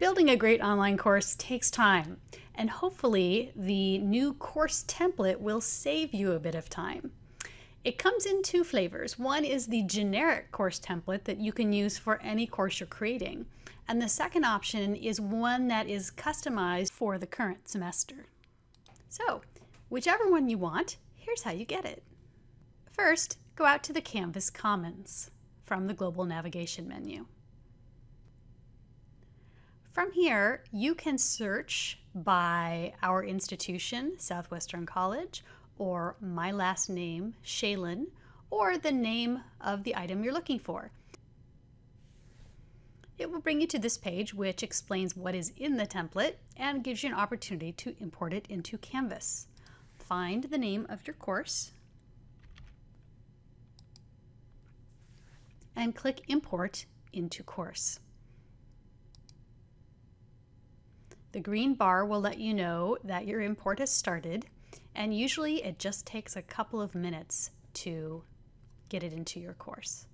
Building a great online course takes time, and hopefully, the new course template will save you a bit of time. It comes in two flavors. One is the generic course template that you can use for any course you're creating, and the second option is one that is customized for the current semester. So, whichever one you want, here's how you get it. First, go out to the Canvas Commons from the Global Navigation menu. From here, you can search by our institution, Southwestern College, or my last name, Schaelen, or the name of the item you're looking for. It will bring you to this page, which explains what is in the template and gives you an opportunity to import it into Canvas. Find the name of your course and click Import into Course. The green bar will let you know that your import has started, and usually it just takes a couple of minutes to get it into your course.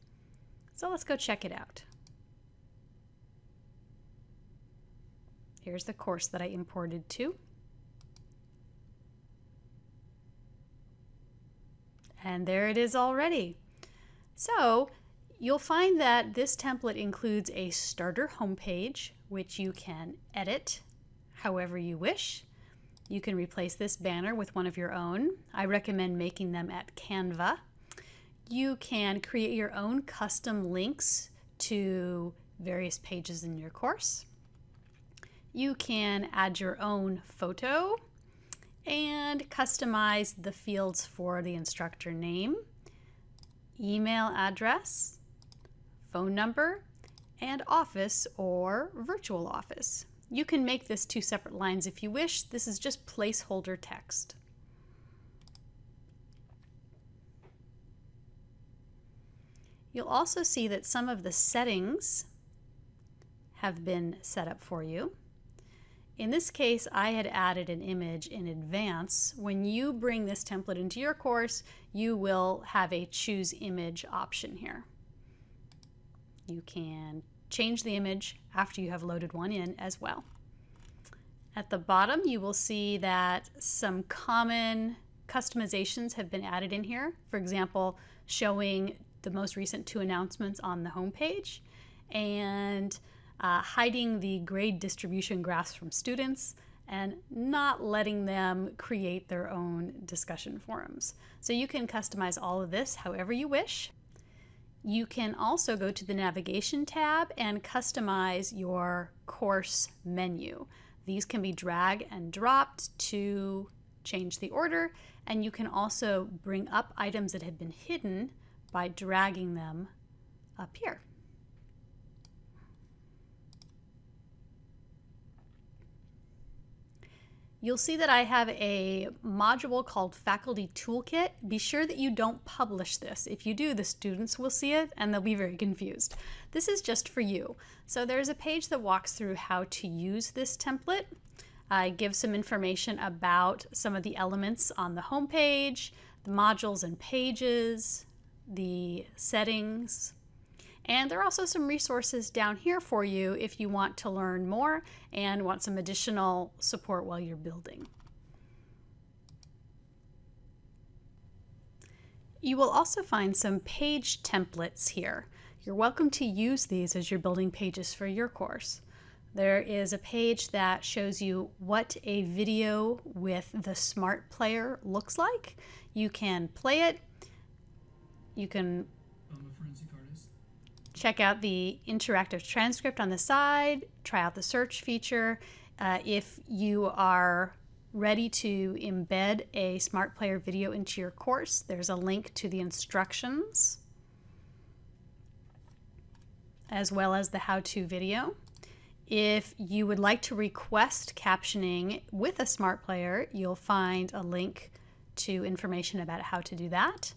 So let's go check it out. Here's the course that I imported to. And there it is already. So you'll find that this template includes a starter homepage, which you can edit however you wish. You can replace this banner with one of your own. I recommend making them at Canva. You can create your own custom links to various pages in your course. You can add your own photo and customize the fields for the instructor name, email address, phone number, and office or virtual office. You can make this two separate lines if you wish. This is just placeholder text. You'll also see that some of the settings have been set up for you. In this case, I had added an image in advance. When you bring this template into your course, you will have a choose image option here. You can change the image after you have loaded one in as well. At the bottom, you will see that some common customizations have been added in here. For example, showing the most recent two announcements on the homepage and uh, hiding the grade distribution graphs from students and not letting them create their own discussion forums. So you can customize all of this however you wish. You can also go to the navigation tab and customize your course menu. These can be drag and dropped to change the order, and you can also bring up items that have been hidden by dragging them up here. You'll see that I have a module called Faculty Toolkit. Be sure that you don't publish this. If you do, the students will see it and they'll be very confused. This is just for you. So there's a page that walks through how to use this template. I give some information about some of the elements on the home page, the modules and pages, the settings, and there are also some resources down here for you if you want to learn more and want some additional support while you're building. You will also find some page templates here. You're welcome to use these as you're building pages for your course. There is a page that shows you what a video with the Smart Player looks like. You can play it, you can check out the interactive transcript on the side, try out the search feature. Uh, if you are ready to embed a Smart Player video into your course, there's a link to the instructions as well as the how-to video. If you would like to request captioning with a Smart Player, you'll find a link to information about how to do that.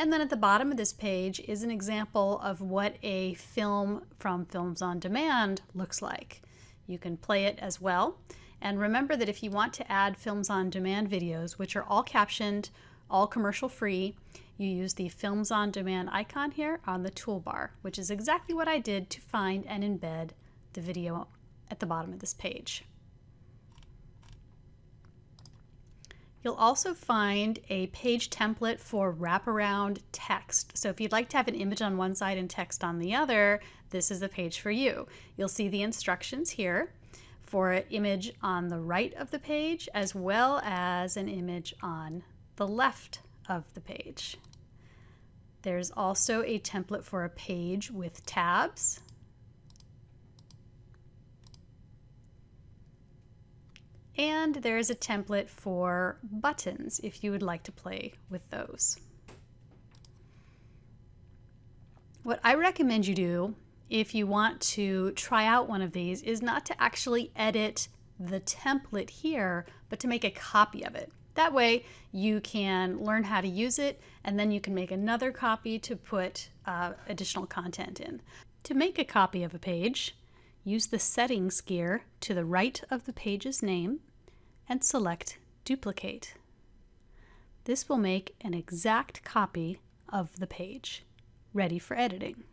And then at the bottom of this page is an example of what a film from Films on Demand looks like. You can play it as well. And remember that if you want to add Films on Demand videos, which are all captioned, all commercial free, you use the Films on Demand icon here on the toolbar, which is exactly what I did to find and embed the video at the bottom of this page. You'll also find a page template for wraparound text. So if you'd like to have an image on one side and text on the other, this is the page for you. You'll see the instructions here for an image on the right of the page as well as an image on the left of the page. There's also a template for a page with tabs. And there's a template for buttons if you would like to play with those. What I recommend you do if you want to try out one of these is not to actually edit the template here, but to make a copy of it. That way you can learn how to use it and then you can make another copy to put uh, additional content in. To make a copy of a page, use the settings gear to the right of the page's name and select duplicate. This will make an exact copy of the page, ready for editing.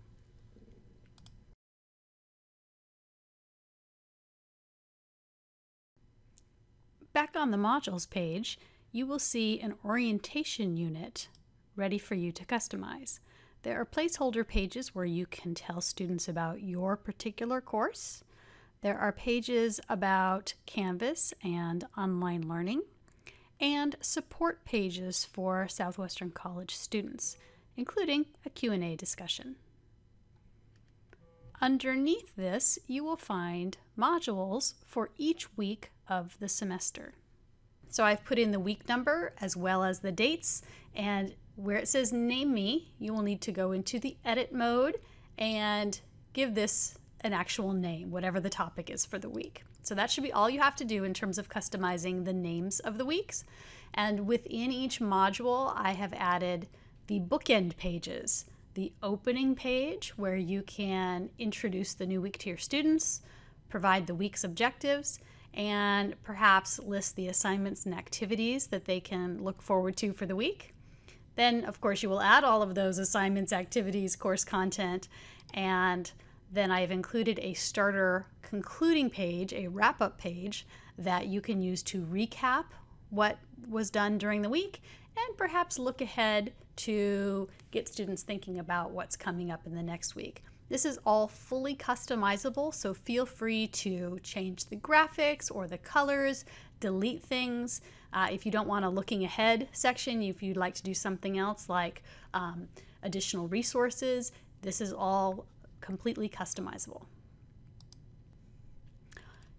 Back on the modules page, you will see an orientation unit ready for you to customize. There are placeholder pages where you can tell students about your particular course. There are pages about Canvas and online learning, and support pages for Southwestern College students, including a Q&A discussion. Underneath this, you will find modules for each week of the semester. So I've put in the week number as well as the dates and where it says name me, you will need to go into the edit mode and give this an actual name, whatever the topic is for the week. So that should be all you have to do in terms of customizing the names of the weeks. And within each module, I have added the bookend pages, the opening page where you can introduce the new week to your students, provide the week's objectives, and perhaps list the assignments and activities that they can look forward to for the week. Then, of course, you will add all of those assignments, activities, course content, and then I've included a starter concluding page, a wrap up page that you can use to recap what was done during the week and perhaps look ahead to get students thinking about what's coming up in the next week. This is all fully customizable, so feel free to change the graphics or the colors, delete things. Uh, if you don't want a looking ahead section, if you'd like to do something else like um, additional resources, this is all completely customizable.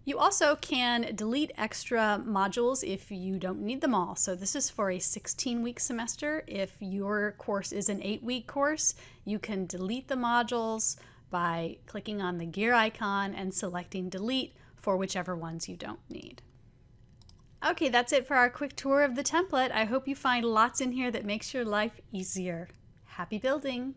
You also can delete extra modules if you don't need them all. So this is for a 16 week semester. If your course is an eight week course, you can delete the modules by clicking on the gear icon and selecting delete for whichever ones you don't need. Okay, that's it for our quick tour of the template. I hope you find lots in here that makes your life easier. Happy building!